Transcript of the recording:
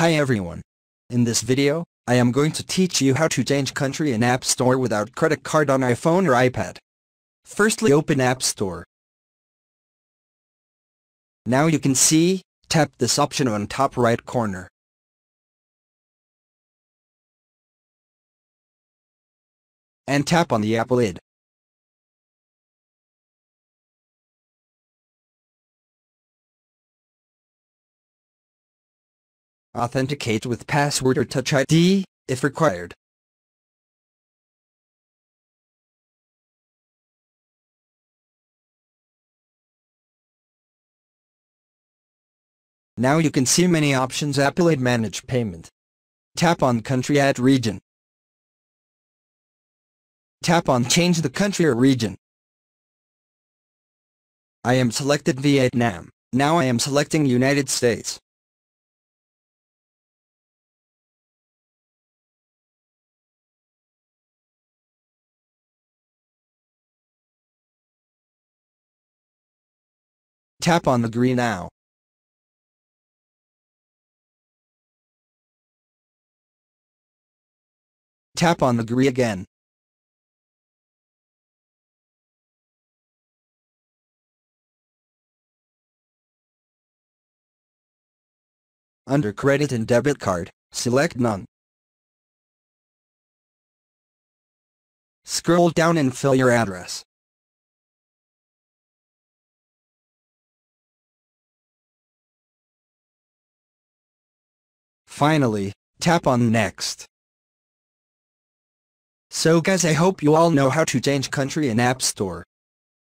Hi everyone. In this video, I am going to teach you how to change country in App Store without credit card on iPhone or iPad. Firstly open App Store. Now you can see, tap this option on top right corner. And tap on the Apple ID. Authenticate with password or Touch ID, if required. Now you can see many options Apple ID Manage Payment. Tap on Country Add Region. Tap on Change the country or region. I am selected Vietnam. Now I am selecting United States. Tap on the green now. Tap on the green again. Under Credit and Debit Card, select None. Scroll down and fill your address. Finally, tap on Next. So guys I hope you all know how to change country in App Store.